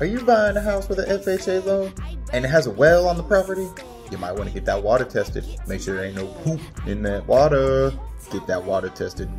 Are you buying a house with an FHA loan and it has a well on the property? You might want to get that water tested. Make sure there ain't no poop in that water. Get that water tested.